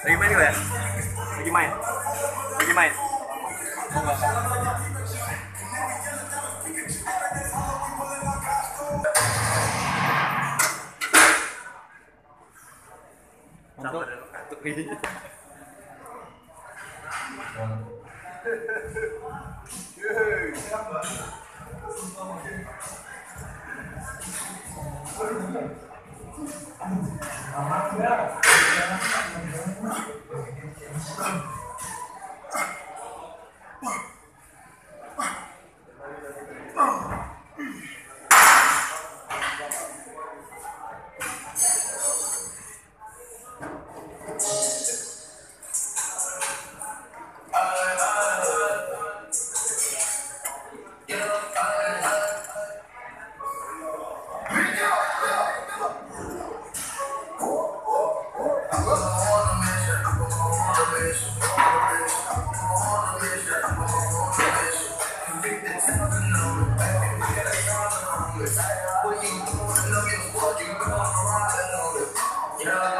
lagi main gak ya? lagi main lagi main mau gak? untuk untuk ini.